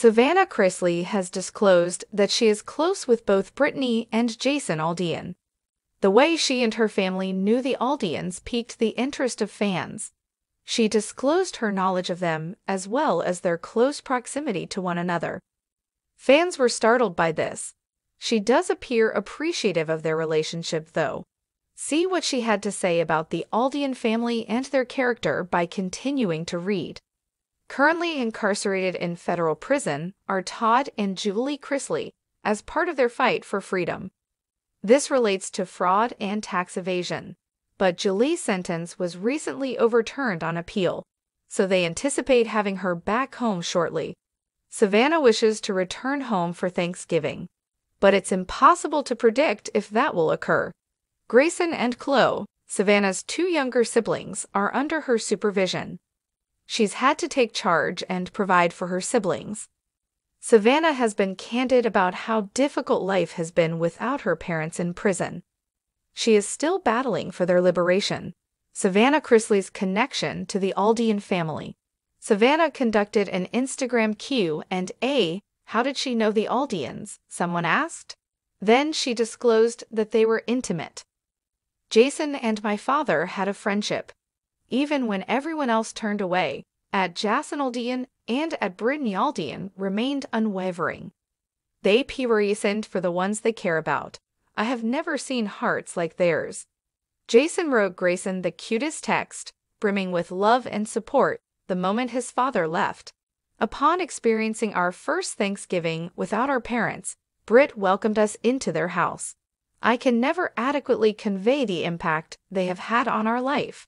Savannah Chrisley has disclosed that she is close with both Brittany and Jason Aldean. The way she and her family knew the Aldeans piqued the interest of fans. She disclosed her knowledge of them as well as their close proximity to one another. Fans were startled by this. She does appear appreciative of their relationship, though. See what she had to say about the Aldean family and their character by continuing to read. Currently incarcerated in federal prison are Todd and Julie Chrisley as part of their fight for freedom. This relates to fraud and tax evasion, but Julie's sentence was recently overturned on appeal, so they anticipate having her back home shortly. Savannah wishes to return home for Thanksgiving, but it's impossible to predict if that will occur. Grayson and Chloe, Savannah's two younger siblings, are under her supervision. She's had to take charge and provide for her siblings. Savannah has been candid about how difficult life has been without her parents in prison. She is still battling for their liberation. Savannah Chrisley's connection to the Aldean family. Savannah conducted an Instagram Q and A. How did she know the Aldeans? Someone asked. Then she disclosed that they were intimate. Jason and my father had a friendship. Even when everyone else turned away, at Jason Aldean and at Brittany Aldean remained unwavering. They periscent for the ones they care about. I have never seen hearts like theirs. Jason wrote Grayson the cutest text, brimming with love and support, the moment his father left. Upon experiencing our first Thanksgiving without our parents, Britt welcomed us into their house. I can never adequately convey the impact they have had on our life.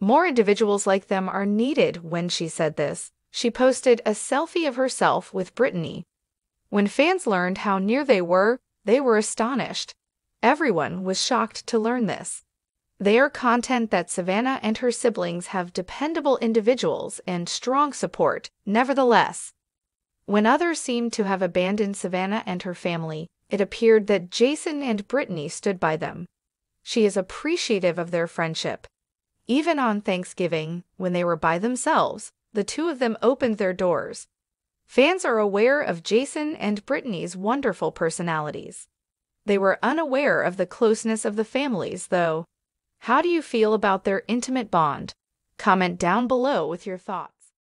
More individuals like them are needed when she said this. She posted a selfie of herself with Brittany. When fans learned how near they were, they were astonished. Everyone was shocked to learn this. They are content that Savannah and her siblings have dependable individuals and strong support, nevertheless. When others seemed to have abandoned Savannah and her family, it appeared that Jason and Brittany stood by them. She is appreciative of their friendship. Even on Thanksgiving, when they were by themselves, the two of them opened their doors. Fans are aware of Jason and Brittany's wonderful personalities. They were unaware of the closeness of the families, though. How do you feel about their intimate bond? Comment down below with your thoughts.